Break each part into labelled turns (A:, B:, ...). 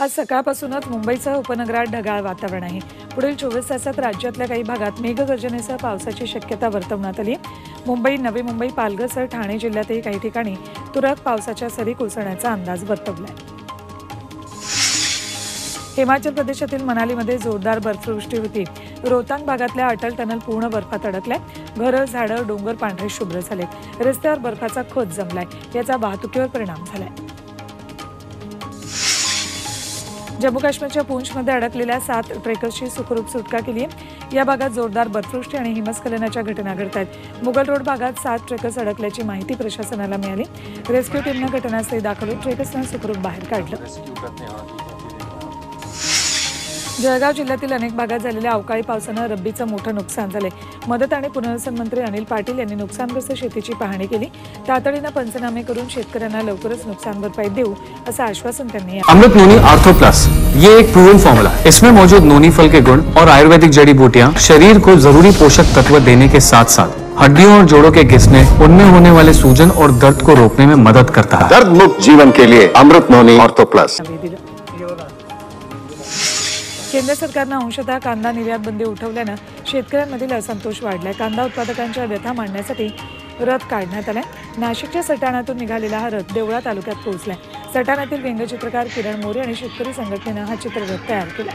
A: आज सकाळपासूनच मुंबईसह उपनगरात ढगाळ वातावरण आहे. पुढील चोवीस तासात राज्यातल्या काही भागात मेघगर्जनेसह पावसाची शक्यता वर्तवण्यात आली मुंबई नवी मुंबई पालघरसह ठाणे जिल्ह्यातही काही ठिकाणी तुरळक पावसाच्या सरी कोसळण्याचा अंदाज वर्तवला आहे हिमाचल प्रदेशातील मनालीमध्ये जोरदार बर्फवृष्टी होती. रोहतांग भागातल्या अटल टनल पूर्ण बर्फात अडकल्या. घरं झाडं डोंगर पांढरे शुभ्र झाले रस्त्यावर बर्फाचा खत जमलाय. याचा वाहतुकीवर परिणाम झालाय. जम्मू काश्मीरच्या पूंछमध्ये अडकलेल्या सात ट्रेकर्सची सुखरूप सुटका केली आहे. या भागात जोरदार बर्फवृष्टी आणि हिमस्खलनाच्या घटना घडत आहेत मुघल रोड भागात सात ट्रेकर्स अडकल्याची माहिती प्रशासनाला मिळाली. रेस्क्यू टीमनं घटनास्थळी दाखल होत सुखरूप बाहेर काढलं. जळगाव जिल्ह्यातील अनेक भागात झालेल्या अवकाळी पावसानं रब्बीचं मोठं नुकसान झालंय. मदत आणि पुनर्वसन मंत्री अनिल पाटील यांनी नुकसानग्रस्त शेतीची पाहणी केली. तातडीनं पंचनामे करून शेतकऱ्यांना लवकरच नुकसान भरपाई देऊ असं आश्वासन त्यांनी
B: अमृत नोनी आर्थो प्लस ये एक प्रूवन फॉर्मूला इसमें मौजूद नोनी फल के गुण और आयुर्वेदिक जड़ी बूटियाँ शरीर को जरूरी पोषक तत्व देने के साथ साथ हड्डियों और जोड़ों के घिसने उनमें होने वाले सूजन और दर्द को रोकने में मदद करता है।
C: दर्द मुक्त जीवन के लिए अमृत नोनी ऑर्थो प्लस
A: केंद्र सरकारनं अंशतः कांदा निर्यात बंदी उठवल्यानं शेतकऱ्यांमधील असंतोष वाढलाय. कांदा उत्पादकांच्या व्यथा मांडण्यासाठी रथ काढण्यात आलाय. नाशिकच्या सटाणातून निघालेला हा रथ देवळा तालुक्यात पोहोचलाय. सटाण्यातील व्यंगचित्रकार किरण मोरे आणि शेतकरी संघटनेनं हा चित्ररथ तयार केला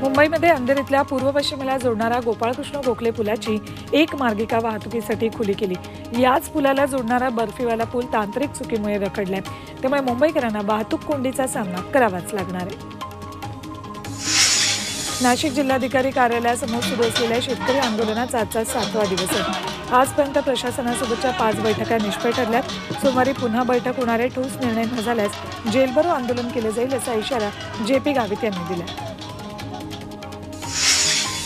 A: मुंबईमध्ये अंधेरीतल्या पूर्व पश्चिमेला जोडणारा गोपाळकृष्ण गोखले पुलाची एक मार्गिका वाहतुकीसाठी खुली केली. याच पुलाला जोडणारा बर्फीवाला पूल तांत्रिक चुकीमुळे रखडलाय. त्यामुळे मुंबईकरांना वाहतूक कोंडीचा सामना करावाच लागणार आहे. नाशिक जिल्हाधिकारी कार्यालयासमोर सुरू असलेल्या शेतकरी आंदोलनाचा आजचा सातवा दिवस आहे. आजपर्यंत प्रशासनासोबतच्या पाच बैठका निष्फळ ठरल्यात. सोमवारी पुन्हा बैठक होणारे ठोस निर्णय न झाल्यास जेलभरो आंदोलन केले जाईल असा इशारा जे पी गावित यांनी दिला